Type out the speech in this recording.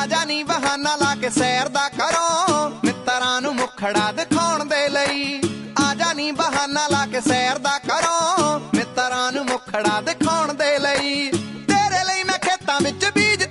ਆ ਜਾ ਨੀ ਬਹਾਨਾ ਲਾ ਕੇ ਸੈਰ ਦਾ ਕਰੋ। ਮਿੱਤਰਾਂ ਨੂੰ ਮੁਖੜਾ ਦਿਖਾਉਣ ਦੇ ਲਈ। ਆ ਜਾ ਨੀ ਬਹਾਨਾ ਲਾ ਕੇ ਸੈਰ ਦਾ ਕਰੋ। ਮਿੱਤਰਾਂ ਨੂੰ ਮੁਖੜਾ ਦਿਖਾਉਣ ਦੇ ਲਈ। ਤੇਰੇ ਲਈ ਮੈਂ ਖੇਤਾਂ ਵਿੱਚ ਬੀਜ